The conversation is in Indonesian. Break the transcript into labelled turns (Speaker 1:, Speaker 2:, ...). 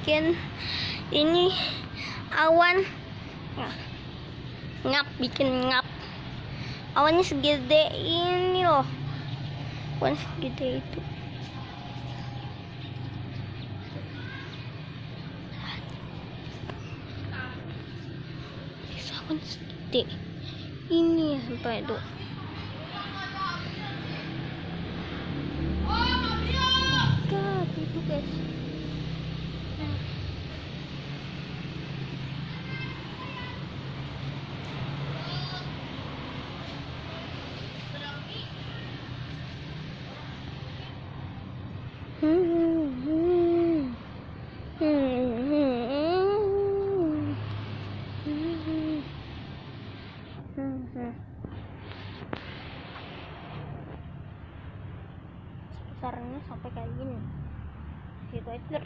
Speaker 1: bikin ini awan. Nah, ngap bikin ngap. Awannya segede ini loh. Awan segede itu. Awan segede ini ya sampai itu Besarnya sampai kayak gini. Gitu aja.